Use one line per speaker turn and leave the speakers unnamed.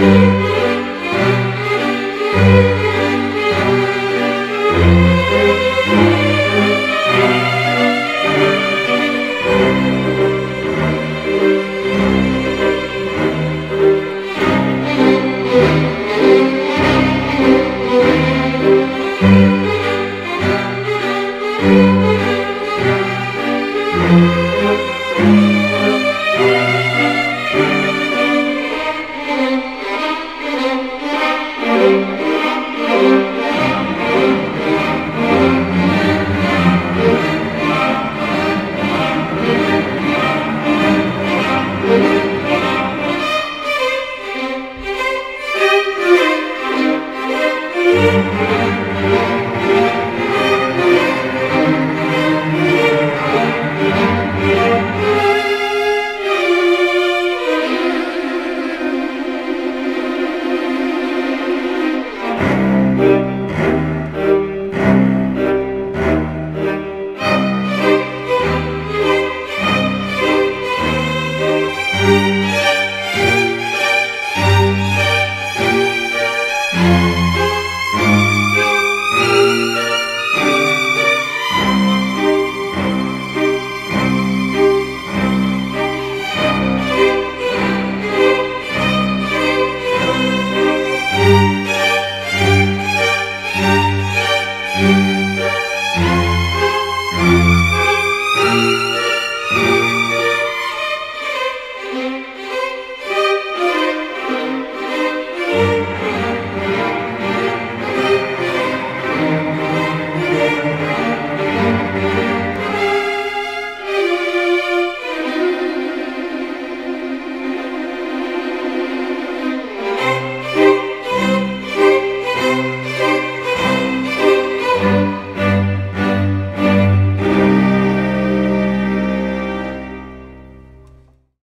Yeah.